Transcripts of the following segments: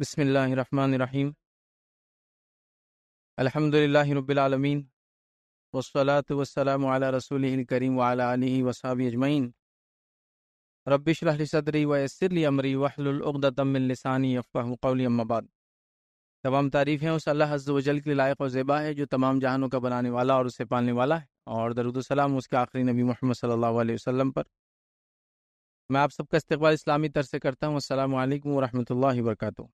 बसमीम अल्हम्दुलिल्लाहि रब्बिल आलमीन। वस्सलातु वस्सलामु अला रसूलिल करीम व अला आलिहि वसहबिहि अजमईन रब्बि इश्रह ली सदरी व यस्सिर ली अमरी वहलुल उक़दतम मिन लिसानी यफ़क़हू क़ौली अम्मा बाद। तमाम तारीफ़ें उस अल्लाह अज़्ज़ व जल के लायक व ज़ेबा है, जो तमाम जहानों का बनाने वाला और उसे पालने वाला है। और दरुद सलाम उसके आखिरी नबी मोहम्मद अलैहि वसल्लम पर। मैं आप सबका इस्तकबाल इस्लामी तर से करता हूँ। अस्सलाम वालेकुम व रहमतुल्लाहि व बरकातुहू।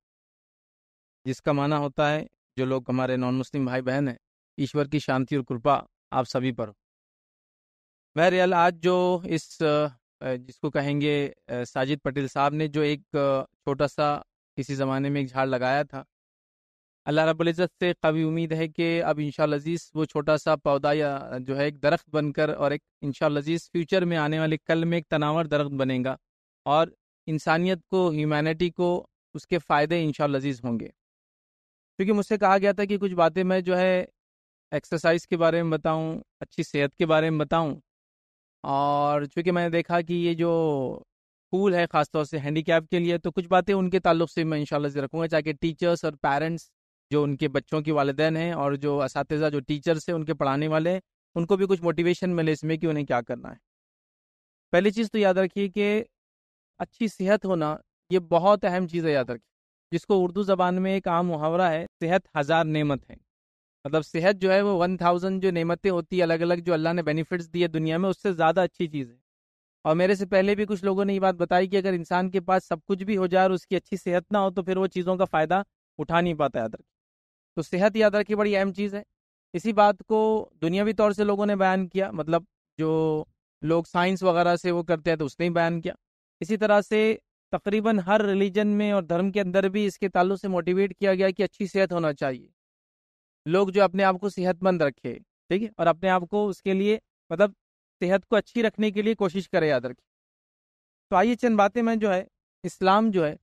जिसका माना होता है, जो लोग हमारे नॉन मुस्लिम भाई बहन हैं, ईश्वर की शांति और कृपा आप सभी पर हो। बहरहाल, आज जो इस जिसको कहेंगे साजिद पटेल साहब ने जो एक छोटा सा किसी ज़माने में एक झाड़ लगाया था, अल्लाह रब्ज़त से कभी उम्मीद है कि अब इंशा लजीज़ वो छोटा सा पौधा या, जो है, एक दरख्त बनकर और एक इंशा लजीज़ फ्यूचर में आने वाले कल में एक तनावर दरख्त बनेगा और इंसानियत को, ह्यूमैनिटी को उसके फ़ायदे इंशा लजीज़ होंगे। क्योंकि मुझसे कहा गया था कि कुछ बातें मैं जो है एक्सरसाइज के बारे में बताऊँ, अच्छी सेहत के बारे में बताऊँ। और चूँकि मैंने देखा कि ये जो स्कूल है, ख़ासतौर से हैंडीकैप के लिए तो कुछ बातें उनके ताल्लुक से मैं इंशाल्लाह से रखूँगा, ताकि टीचर्स और पेरेंट्स जो उनके बच्चों के वालदेन हैं और जो इस जो टीचर्स हैं, उनके पढ़ाने वाले उनको भी कुछ मोटिवेशन मिले इसमें कि उन्हें क्या करना है। पहली चीज़ तो याद रखिए कि अच्छी सेहत होना, ये बहुत अहम चीज़ है याद रखिए। जिसको उर्दू ज़बान में एक आम मुहावरा है, सेहत हज़ार नेमत है। मतलब सेहत जो है वो वन थाउज़ेंड जो नेमतें होती है अलग अलग जो अल्लाह ने बेनिफिट्स दिए दुनिया में, उससे ज़्यादा अच्छी चीज़ है। और मेरे से पहले भी कुछ लोगों ने ये बात बताई कि अगर इंसान के पास सब कुछ भी हो जाए और उसकी अच्छी सेहत ना हो तो फिर वो चीज़ों का फ़ायदा उठा नहीं पाता याद रखिए। तो सेहत याद रखिए, बड़ी अहम चीज़ है। इसी बात को दुनियावी तौर से लोगों ने बयान किया मतलब जो लोग साइंस वगैरह से वो करते हैं तो उसने ही बयान किया। इसी तरह से तकरीबन हर रिलीजन में और धर्म के अंदर भी इसके ताल्लुक से मोटिवेट किया गया कि अच्छी सेहत होना चाहिए। लोग जो अपने आप को सेहतमंद रखे, ठीक है? और अपने आप को उसके लिए मतलब सेहत को अच्छी रखने के लिए कोशिश करें, याद रखें। तो आइए चंद बातें मैं जो है, इस्लाम जो है,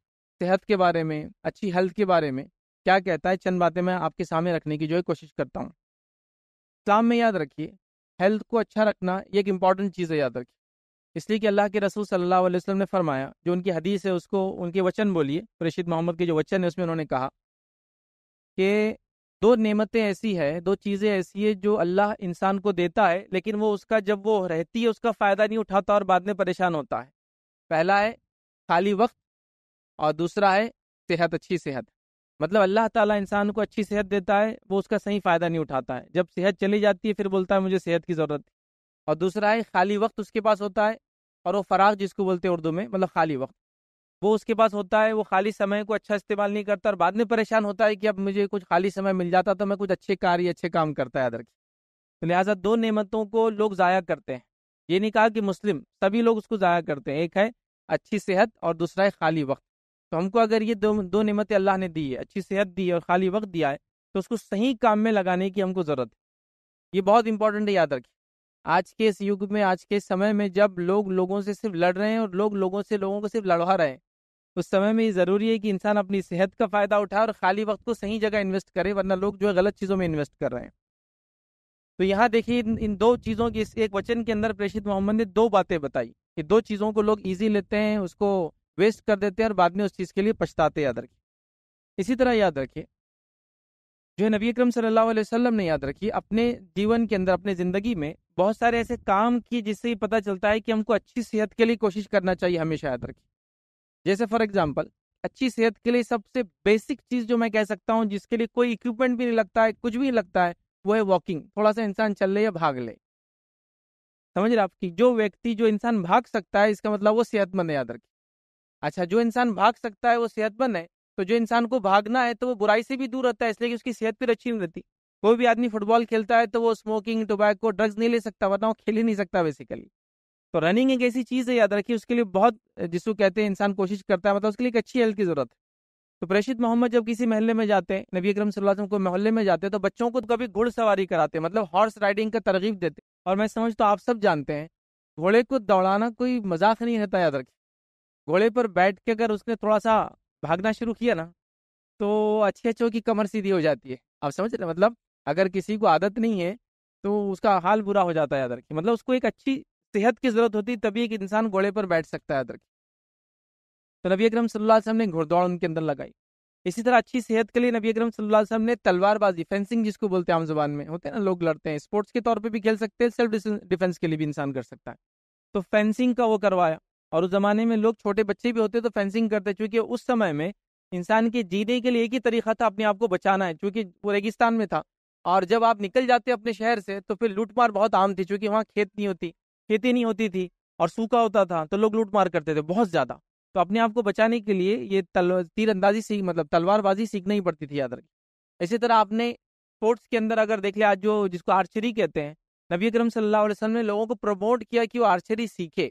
सेहत के बारे में, अच्छी हेल्थ के बारे में, क्या कहता है, चंद बातें मैं आपके सामने रखने की जो है कोशिश करता हूँ। इस्लाम में याद रखिए, हेल्थ को अच्छा रखना एक इंपॉर्टेंट चीज़ है, याद रखिए। इसलिए कि अल्लाह के रसूल सल्लल्लाहु अलैहि वसल्लम ने फरमाया, जो उनकी हदीस है, उसको, उनके वचन बोलिए। रशीद मोहम्मद के जो वचन है, उसमें उन्होंने कहा कि दो नेमतें ऐसी है, दो चीज़ें ऐसी है जो अल्लाह इंसान को देता है, लेकिन वो उसका, जब वो रहती है, उसका फ़ायदा नहीं उठाता और बाद में परेशान होता है। पहला है खाली वक्त और दूसरा है सेहत, अच्छी सेहत। मतलब अल्लाह ताला इंसान को अच्छी सेहत देता है, वो उसका सही फ़ायदा नहीं उठाता है। जब सेहत चली जाती है, फिर बोलता है, मुझे सेहत की ज़रूरत और दूसरा है खाली वक्त उसके पास होता है और वो फराग जिसको बोलते हैं उर्दू में मतलब खाली वक्त। वो उसके पास होता है, वो खाली समय को अच्छा इस्तेमाल नहीं करता और बाद में परेशान होता है कि अब मुझे कुछ खाली समय मिल जाता तो मैं कुछ अच्छे कार्य, अच्छे काम करता है याद रखिए। तो लिहाजा दो नेमतों को लोग ज़ाया करते हैं। ये नहीं कहा कि मुस्लिम, सभी लोग उसको ज़ाया करते हैं। एक है अच्छी सेहत और दूसरा है खाली वक्त। तो हमको अगर ये दो दो नेमतें अल्लाह ने दी है, अच्छी सेहत दी है और खाली वक्त दिया है तो उसको सही काम में लगाने की हमको ज़रूरत है। ये बहुत इंपॉर्टेंट है, याद रखिए। आज के इस युग में आज के समय में जब लोग लोगों से सिर्फ़ लड़ रहे हैं और लोग लोगों से लोगों को सिर्फ़ लड़वा रहे हैं उस समय में ये ज़रूरी है कि इंसान अपनी सेहत का फ़ायदा उठाए और खाली वक्त को सही जगह इन्वेस्ट करे वरना लोग जो है गलत चीज़ों में इन्वेस्ट कर रहे हैं। तो यहाँ देखिए इन, दो चीज़ों की इस एक वचन के अंदर प्रेषित मोहम्मद ने दो बातें बताई कि दो चीज़ों को लोग ईजी लेते हैं उसको वेस्ट कर देते हैं और बाद में उस चीज़ के लिए पछताते याद रखिए। इसी तरह याद रखिए जो है नबी अक्रम सल्लल्लाहु अलैहि वसल्लम ने याद रखी अपने जीवन के अंदर अपने ज़िंदगी में बहुत सारे ऐसे काम किए जिससे पता चलता है कि हमको अच्छी सेहत के लिए कोशिश करना चाहिए हमेशा याद रखिए। जैसे फॉर एग्ज़ाम्पल अच्छी सेहत के लिए सबसे बेसिक चीज़ जो मैं कह सकता हूँ, जिसके लिए कोई इक्विपमेंट भी नहीं लगता है, कुछ भी नहीं लगता है, वो है वॉकिंग थोड़ा सा इंसान चल ले या भाग ले। समझ रहे आपकी जो व्यक्ति, जो इंसान भाग सकता है, इसका मतलब वो सेहतमंद है, याद रखिए। अच्छा जो इंसान भाग सकता है, वो सेहतमंद है तो जो इंसान को भागना है तो वो बुराई से भी दूर रहता है, इसलिए कि उसकी सेहत फिर अच्छी नहीं रहती। कोई भी आदमी फुटबॉल खेलता है तो वो स्मोकिंग टोबैको ड्रग्स नहीं ले सकता, वरना वो खेल ही नहीं सकता बेसिकली तो रनिंग एक ऐसी चीज़ है, याद रखिए, उसके लिए बहुत, जिसको कहते हैं, इंसान कोशिश करता है मतलब उसके लिए एक अच्छी हेल्थ की ज़रूरत है। तो प्रेषित मोहम्मद जब किसी महल्ले में जाते हैं, नबी अक्रम सल्लल्लाहु को मोहल्ले में जाते हैं तो बच्चों को कभी घुड़सवारी कराते हैं मतलब हॉर्स राइडिंग का तरगीब देते और मैं समझता तो आप सब जानते हैं, घोड़े को दौड़ाना कोई मज़ाक नहीं रहता, याद रखिए। घोड़े पर बैठ के अगर उसने थोड़ा सा भागना शुरू किया ना तो अच्छे अच्छों की कमर सीधी हो जाती है। आप समझ रहे मतलब अगर किसी को आदत नहीं है तो उसका हाल बुरा हो जाता है याद रखिए मतलब उसको एक अच्छी सेहत की ज़रूरत होती है तभी एक इंसान घोड़े पर बैठ सकता है याद रखिए तो नबी अकरम सल्लल्लाहु अलैहि ने घोड़दौड़ उनके अंदर लगाई। इसी तरह अच्छी सेहत के लिए नबी अकरम सल्लल्लाहु अलैहि ने तलवारबाजी, फेंसिंग जिसको बोलते हैं आम जबान में, होते हैं ना, लोग लड़ते हैं। स्पोर्ट्स के तौर पर भी खेल सकते हैं, सेल्फ डिफेंस के लिए भी इंसान कर सकता है। तो फेंसिंग का वो करवाया। और उस जमाने में लोग छोटे बच्चे भी होते तो फेंसिंग करते, क्योंकि उस समय में इंसान के जीने के लिए एक ही तरीका था, अपने आप को बचाना है। चूँकि वो रेगिस्तान में था और जब आप निकल जाते अपने शहर से तो फिर लूटमार बहुत आम थी क्योंकि वहाँ खेत नहीं होती, खेती नहीं होती थी और सूखा होता था तो लोग लूटमार करते थे बहुत ज़्यादा। तो अपने आप को बचाने के लिए ये तल, तीरंदाजी सीख मतलब तलवारबाजी सीखना ही पड़ती थी याद रखिए। इसी तरह आपने स्पोर्ट्स के अंदर अगर देख लिया, आज जो, जिसको आर्चरी कहते हैं, नबी अकरम सल्लल्लाहु अलैहि ने लोगों को प्रमोट किया कि वो आर्चरी सीखे।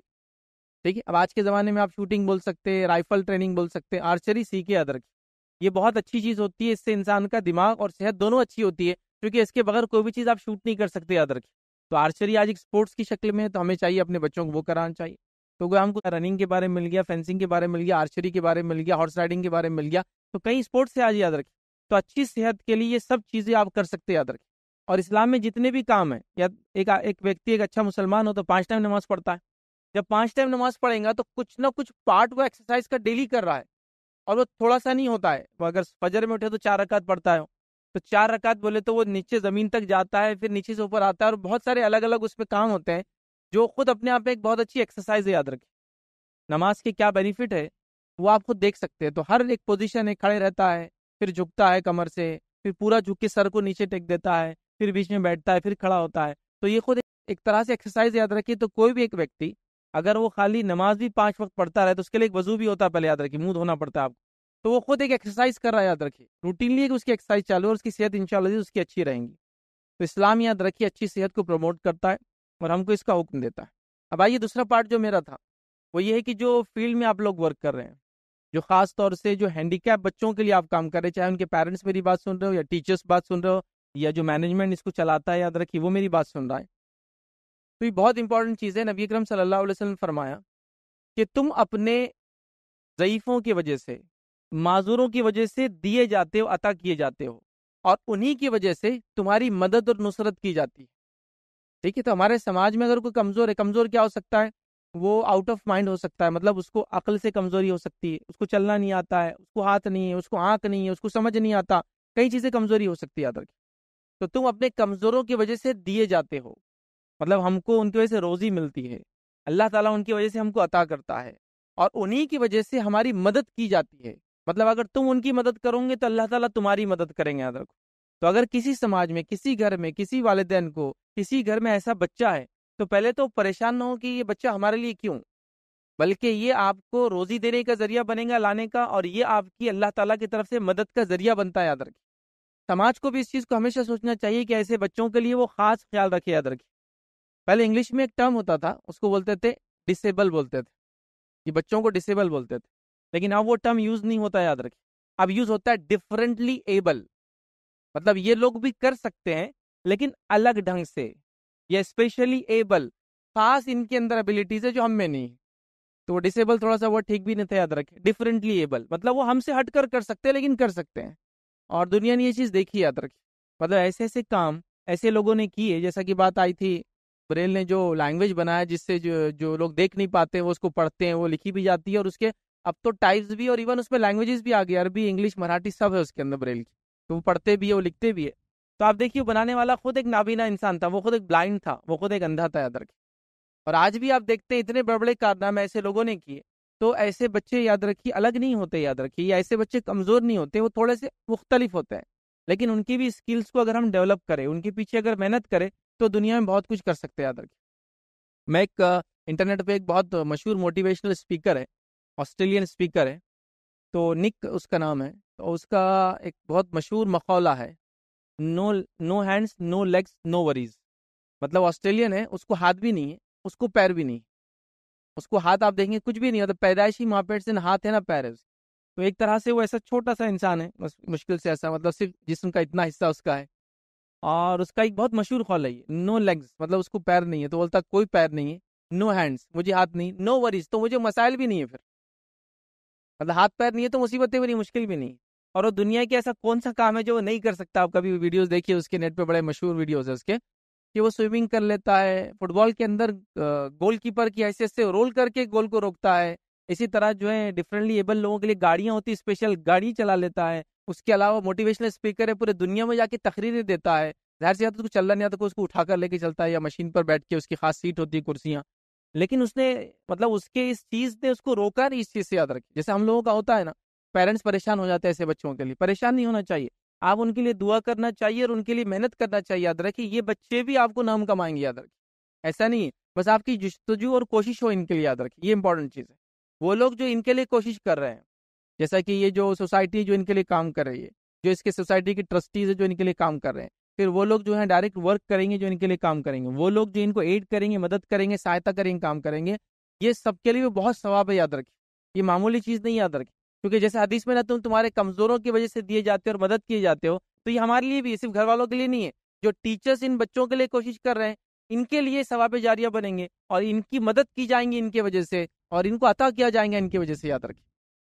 ठीक है अब आज के ज़माने में आप शूटिंग बोल सकते हैं, राइफल ट्रेनिंग बोल सकते हैं, आर्चरी सीखे याद रखिए। ये बहुत अच्छी चीज़ होती है, इससे इंसान का दिमाग और सेहत दोनों अच्छी होती है। क्योंकि इसके बगैर कोई भी चीज़ आप शूट नहीं कर सकते याद रखिए। तो आर्चरी आज एक स्पोर्ट्स की शक्ल में है तो हमें चाहिए अपने बच्चों को वो कराना चाहिए। तो अगर हमको रनिंग के बारे में मिल गया, फेंसिंग के बारे में मिल गया, आर्चरी के बारे में मिल गया, हॉर्स राइडिंग के बारे में मिल गया। तो कई स्पोर्ट्स से आज याद रखें तो अच्छी सेहत के लिए ये सब चीज़ें आप कर सकते याद रखें और इस्लाम में जितने भी काम है, या एक एक व्यक्ति, एक अच्छा मुसलमान हो तो पाँच टाइम नमाज़ पढ़ता है। जब पाँच टाइम नमाज़ पढ़ेगा तो कुछ ना कुछ पार्ट वो एक्सरसाइज का डेली कर रहा है। और वो थोड़ा सा नहीं होता है। वो अगर फजर में उठे तो चार रकात पढ़ता है। तो चार रकात बोले तो वो नीचे ज़मीन तक जाता है, फिर नीचे से ऊपर आता है और बहुत सारे अलग अलग उसमें काम होते हैं, जो खुद अपने आप में एक बहुत अच्छी एक्सरसाइज है याद रखें। नमाज़ के क्या बेनिफिट है? वो आप खुद देख सकते हैं। तो हर एक पोजीशन है खड़े रहता है, फिर झुकता है कमर से, फिर पूरा झुक के सर को नीचे टेक देता है, फिर बीच में बैठता है, फिर खड़ा होता है। तो ये खुद एक तरह से एक्सरसाइज याद रखिए। तो कोई भी एक व्यक्ति, अगर वो खाली नमाज़ भी पाँच वक्त पढ़ता रहे तो उसके लिए एक वज़ू भी होता है, पहले याद रखिए, मुँह धोना पड़ता है आपको। तो वो खुद एक एक्सरसाइज कर रहा है, याद रखिए। रूटीनली उसकी एक्सरसाइज चालू और उसकी सेहत इंशाल्लाह उसकी अच्छी रहेंगी। तो इस्लाम याद रखिए, अच्छी सेहत को प्रमोट करता है और हमको इसका हुक्म देता है। अब आइए दूसरा पार्ट जो मेरा था, वो ये है कि जो फ़ील्ड में आप लोग वर्क कर रहे हैं, जो खास तौर से जो हैंडीकैप बच्चों के लिए आप काम कर रहे हैं, चाहे उनके पेरेंट्स मेरी बात सुन रहे हो या टीचर्स बात सुन रहे हो या जो मैनेजमेंट इसको चलाता है, याद रखिए, वो मेरी बात सुन रहा है। तो ये बहुत इंपॉर्टेंट चीज़ है, नबी अकरम सल्लल्लाहु अलैहि वसल्लम फरमाया कि तुम अपने ज़यीफ़ों की वजह से माजूरों की वजह से दिए जाते हो, अता किए जाते हो और उन्हीं की वजह से तुम्हारी मदद और नुसरत की जाती है। ठीक है तो हमारे समाज में अगर कोई कमज़ोर है, कमज़ोर क्या हो सकता है? वो आउट ऑफ़ माइंड हो सकता है मतलब उसको अकल से कमज़ोरी हो सकती है, उसको चलना नहीं आता है, उसको हाथ नहीं है, उसको आँख नहीं है, उसको समझ नहीं आता, कई चीज़ें कमज़ोरी हो सकती है याद तो तुम अपने कमजोरों की वजह से दिए जाते हो मतलब हमको उनकी वजह से रोजी मिलती है, अल्लाह ताला उनकी वजह से हमको अता करता है और उन्हीं की वजह से हमारी मदद की जाती है। मतलब अगर तुम उनकी मदद करोगे तो अल्लाह ताला तुम्हारी मदद करेंगे याद रखो तो अगर किसी समाज में, किसी घर में, किसी वालदेन को, किसी घर में ऐसा बच्चा है तो पहले तो परेशान ना हो कि ये बच्चा हमारे लिए क्यों? बल्कि ये आपको रोजी देने का ज़रिया बनेगा, लाने का, और ये आपकी अल्लाह ताला की तरफ़ से मदद का ज़रिया बनता है याद रखिए समाज को भी इस चीज़ को हमेशा सोचना चाहिए कि ऐसे बच्चों के लिए वो खास ख्याल रखे याद रखिए पहले इंग्लिश में एक टर्म होता था, उसको बोलते थे डिसेबल बोलते थे। ये बच्चों को डिसेबल बोलते थे। लेकिन अब वो टर्म यूज़ नहीं होता याद रखिए। अब यूज़ होता है डिफरेंटली एबल मतलब ये लोग भी कर सकते हैं, लेकिन अलग ढंग से। या स्पेशली एबल खास इनके अंदर एबिलिटीज है जो हम में नहीं तो वो डिसेबल थोड़ा सा वो ठीक भी नहीं था याद रखें डिफरेंटली एबल मतलब वो हमसे हटकर कर सकते हैं, लेकिन कर सकते हैं। और दुनिया ने ये चीज़ देखी याद रखी मतलब ऐसे ऐसे काम, ऐसे लोगों ने किए, जैसा कि बात आई थी, ब्रेल ने जो लैंग्वेज बनाया जिससे जो जो लोग देख नहीं पाते वो उसको पढ़ते हैं, वो लिखी भी जाती है और उसके अब तो टाइप्स भी और इवन उसमें लैंग्वेजेस भी आ गई अरबी इंग्लिश मराठी सब है उसके अंदर ब्रेल की। तो वो पढ़ते भी है, वो लिखते भी है। तो आप देखिए बनाने वाला खुद एक नाबीना इंसान था, वो खुद एक ब्लाइंड था, वो खुद एक अंधा था याद रखिए। और आज भी आप देखते हैं, इतने बड़े बड़े कारनामे ऐसे लोगों ने किए तो ऐसे बच्चे याद रखिए, अलग नहीं होते याद रखिए, या ऐसे बच्चे कमज़ोर नहीं होते, वो थोड़े से मुख्तलिफ़ होते हैं। लेकिन उनकी भी स्किल्स को अगर हम डेवलप करें, उनके पीछे अगर मेहनत करें तो दुनिया में बहुत कुछ कर सकते हैं याद रखिए। मैं एक इंटरनेट पे एक बहुत मशहूर मोटिवेशनल स्पीकर है ऑस्ट्रेलियन स्पीकर है तो निक उसका नाम है तो उसका एक बहुत मशहूर मकौला है, no no hands, no legs, no worries. मतलब ऑस्ट्रेलियन है, उसको हाथ भी नहीं है, उसको पैर भी नहीं उसको हाथ आप देखेंगे, कुछ भी नहीं मतलब पैदाइशी मापेट से ना हाथ है ना पैर है तो एक तरह से वो ऐसा छोटा सा इंसान है मुश्किल से ऐसा मतलब सिर्फ़ जिसम का इतना हिस्सा उसका है। और उसका एक बहुत मशहूर कॉल है नो लेग्स मतलब उसको पैर नहीं है तो बोलता कोई पैर नहीं है, नो हैंड्स, मुझे हाथ नहीं, नो वरीज तो मुझे मसाइल भी नहीं है फिर। मतलब हाथ पैर नहीं है तो मुसीबतें भी नहीं, मुश्किल भी नहीं। और वो दुनिया के ऐसा कौन सा काम है जो वो नहीं कर सकता? आप कभी वीडियोस देखिए उसके नेट पे बड़े मशहूर वीडियोस है उसके, कि वो स्विमिंग कर लेता है, फुटबॉल के अंदर गोलकीपर की हैसियत से रोल करके गोल को रोकता है। इसी तरह जो है डिफरेंटली एबल लोगों के लिए गाड़ियाँ होती स्पेशल गाड़ी चला लेता है। उसके अलावा मोटिवेशनल स्पीकर है, पूरे दुनिया में जाके तकरीरें देता है। ज़ाहिर से तो उसको चलना नहीं आता तो उसको उठा कर लेके चलता है या मशीन पर बैठ के उसकी खास सीट होती है कुर्सियाँ। लेकिन उसने मतलब उसके इस चीज़ ने उसको रोका नहीं इस चीज़ से याद रखी। जैसे हम लोगों का होता है ना, पेरेंट्स परेशान हो जाते हैं ऐसे बच्चों के लिए। परेशान नहीं होना चाहिए। आप उनके लिए दुआ करना चाहिए और उनके लिए मेहनत करना चाहिए, याद रखिए। ये बच्चे भी आपको नाम कमाएँगे, याद रखिए। ऐसा नहीं है। बस आपकी जस्तजू और कोशिश हो इनके लिए, याद रखिए। ये इंपॉर्टेंट चीज़ है। वो लोग जो इनके लिए कोशिश कर रहे हैं, जैसा कि ये जो सोसाइटी जो इनके लिए काम कर रही है, जो इसके सोसाइटी की ट्रस्टीज है, जो इनके लिए काम कर रहे हैं फिर वो लोग जो है डायरेक्ट वर्क करेंगे, जो इनके लिए काम करेंगे। वो लोग जो इनको एड करेंगे, मदद करेंगे, सहायता करेंगे, काम करेंगे, ये सबके लिए बहुत सवाब है याद रखिए ये मामूली चीज़ नहीं याद रखिए क्योंकि जैसे हदीस में ना तुम तुम्हारे कमजोरों की वजह से दिए जाते हो और मदद किए जाते हो तो ये हमारे लिए भी सिर्फ़ घर वालों के लिए नहीं है। जो टीचर्स इन बच्चों के लिए कोशिश कर रहे हैं, इनके लिए सवाब जारिया बनेंगे और इनकी मदद की जाएँगी इनके वजह से और इनको अता किया जाएँगे इनकी वजह से, याद रखिए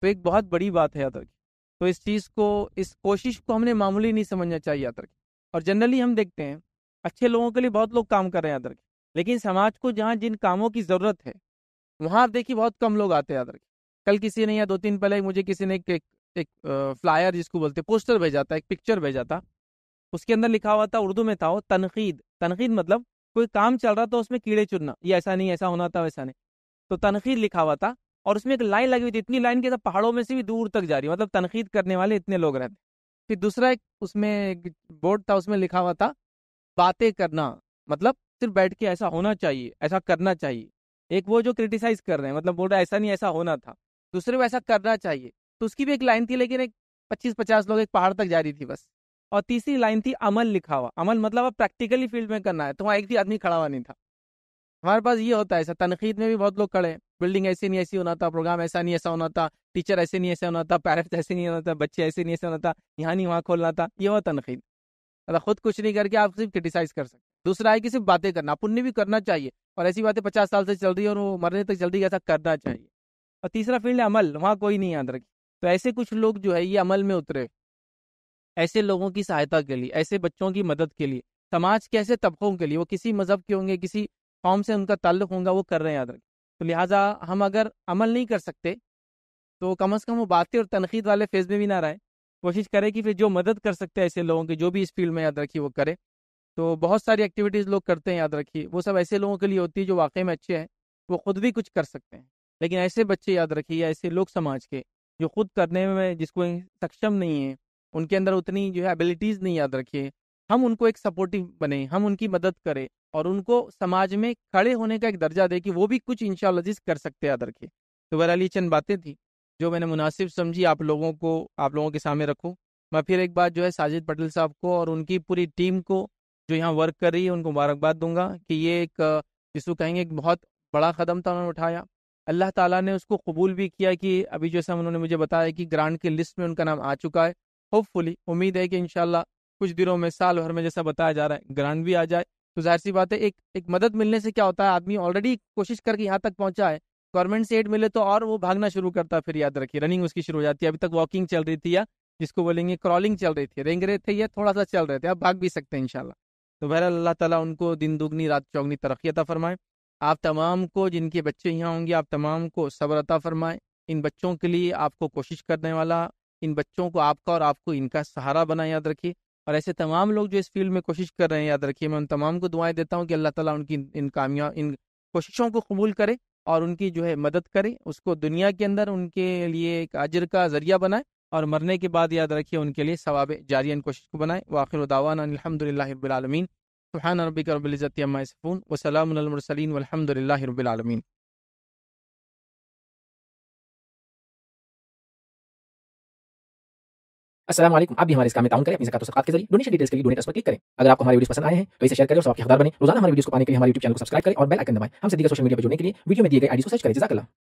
तो एक बहुत बड़ी बात है याद रखिए तो इस चीज़ को, इस कोशिश को हमने मामूली नहीं समझना चाहिए, याद रखिए और जनरली हम देखते हैं अच्छे लोगों के लिए बहुत लोग काम कर रहे हैं याद रखिए लेकिन समाज को जहाँ जिन कामों की ज़रूरत है वहाँ आप देखिए बहुत कम लोग आते हैं याद रखिए कल किसी ने या दो तीन पहले मुझे किसी ने एक, एक, फ्लायर जिसको बोलते पोस्टर भेजा था एक पिक्चर भेजा था। उसके अंदर लिखा हुआ था उर्दू में था वो तनकीद। तनकीद मतलब कोई काम चल रहा था उसमें कीड़े चुनना ये ऐसा नहीं ऐसा होना था वैसा नहीं। तो तनकीद लिखा हुआ था और उसमें एक लाइन लगी हुई थी इतनी लाइन के पहाड़ों में से भी दूर तक जा रही मतलब तनकीद करने वाले इतने लोग रहते फिर दूसरा एक उसमें एक बोर्ड था, उसमें लिखा हुआ था, बातें करना। मतलब सिर्फ़ बैठ के ऐसा होना चाहिए, ऐसा करना चाहिए। एक वो जो क्रिटिसाइज कर रहे हैं मतलब बोल रहे ऐसा नहीं, ऐसा होना था। दूसरे को ऐसा करना चाहिए। तो उसकी भी एक लाइन थी, लेकिन एक पच्चीस पचास लोग एक पहाड़ तक जा रही थी बस। और तीसरी लाइन थी, अमल लिखा हुआ। अमल मतलब अब प्रैक्टिकली फ़ील्ड में करना है तो वहाँ एक भी आदमी खड़ा हुआ नहीं था। हमारे पास ये होता है, ऐसा तनकीद में भी बहुत लोग खड़े बिल्डिंग ऐसी नहीं, ऐसी होना था, प्रोग्राम ऐसा नहीं, ऐसा होना था, टीचर ऐसे नहीं, ऐसा होना था, पेरेंट्स ऐसे नहीं होना था, बच्चे ऐसे नहीं, ऐसे होना था, यहाँ नहीं, वहाँ खोलना था, ये हुआ तनकीद। मतलब खुद कुछ नहीं करके आप सिर्फ़ क्रिटिसाइज कर सकते दूसरा है कि सिर्फ़ बातें करना, पुण्य भी करना चाहिए, और ऐसी बातें पचास साल से चल रही है और वो मरने तक रही ऐसा करना चाहिए। और तीसरा फ़ील्ड है अमल, वहाँ कोई नहीं याद रखी तो ऐसे कुछ लोग जो है, ये अमल में उतरे। ऐसे लोगों की सहायता के लिए, ऐसे बच्चों की मदद के लिए, समाज के ऐसे तबकों के लिए, वो किसी मज़हब के होंगे, किसी कौम से उनका ताल्लुक होगा, वो कर रहे हैं याद रखें। तो लिहाजा हम अगर अमल नहीं कर सकते तो कम अज़ कम वो बातें और तनकीद वाले फ़ेज़ में भी ना रहें। कोशिश करें कि फिर जो मदद कर सकते हैं ऐसे लोगों की, जो भी इस फ़ील्ड में याद रखिए वो करे। तो बहुत सारी एक्टिविटीज़ लोग करते हैं याद रखिए। वो सब ऐसे लोगों के लिए होती है जो वाकई में अच्छे हैं, वो खुद भी कुछ कर सकते हैं। लेकिन ऐसे बच्चे याद रखिए या ऐसे लोग समाज के, जो खुद करने में जिसको सक्षम नहीं है, उनके अंदर उतनी जो है एबिलिटीज़ नहीं याद रखिए। हम उनको एक सपोर्टिव बने, हम उनकी मदद करें और उनको समाज में खड़े होने का एक दर्जा दे कि वो भी कुछ इंशाल्लाह कर सकते याद के। तो बहरहाल चंद बातें थी, जो मैंने मुनासिब समझी, आप लोगों को, आप लोगों के सामने रखूँ। मैं फिर एक बार जो है साजिद पटेल साहब को और उनकी पूरी टीम को जो यहाँ वर्क कर रही है, उनको मुबारकबाद दूँगा कि ये एक, जिसको कहेंगे एक बहुत बड़ा कदम था उन्होंने उठाया। अल्लाह ताला ने उसको कबूल भी किया कि अभी जैसा उन्होंने मुझे बताया कि ग्रांट की लिस्ट में उनका नाम आ चुका है। होपफुली उम्मीद है कि इनशाला कुछ दिनों में, साल भर में जैसा बताया जा रहा है, ग्रांट भी आ जाए। तो ज़ाहिर सी बात है, एक एक मदद मिलने से क्या होता है, आदमी ऑलरेडी कोशिश करके यहाँ तक पहुँचा है। गवर्नमेंट से एड मिले तो और वो भागना शुरू करता फिर याद रखिए रनिंग उसकी शुरू हो जाती है। अभी तक वॉकिंग चल रही थी या जिसको बोलेंगे क्रॉलिंग चल रही थी। रेंग रहे थे या थोड़ा सा चल रहे थे, अब भाग भी सकते हैं इनशाला तो बहर अल्लाह ताला उनको दिन दुगनी, रात चौगनी तरक्की अता फरमाए। आप तमाम को, जिनके बच्चे यहाँ होंगे, आप तमाम को सब्र अता फरमाएँ। इन बच्चों के लिए आपको कोशिश करने वाला, इन बच्चों को आपका और आपको इनका सहारा बना याद रखिए। और ऐसे तमाम लोग जो इस फ़ील्ड में कोशिश कर रहे हैं, याद रखिए, मैं उन तमाम को दुआएँ देता हूँ कि अल्लाह ताला उनकी इन कामयाब इन कोशिशों को कबूल करे और उनकी जो है मदद करे, उसको दुनिया के अंदर उनके लिए एक अजर का ज़रिया बनाए और मरने के बाद, याद रखिए, उनके लिए सवाब जारी कोशिश को बनाए। वाखिर दावाना अलहमदिल्लाबीआलमीन सुबहान रबिक रबिल्ज़त यमासफ़ून वसलामसलिन वलहमदिल्ला रबालमीन वालेकुम आप भी हमारे इस काम में ताउन करें, अपनी ज़कात और के ज़रिए। डोनेशन डिटेल्स के लिए डोनेट पर क्लिक करें। अगर आपको हमारे वीडियो पसंद आए हैं तो इसे शेयर करें और सबके हकदार बने। रोज़ाना हमारे वीडियो को पाने के लिए हमारे यूट्यूब चैनल को सब्सक्राइब करें और बेल आइकन दबाएँ। हमसे दीगर सोशल मीडिया पर जुड़ने के लिए वीडियो में दिए गए आईडी को सर्च करें। जजाकल्लाह।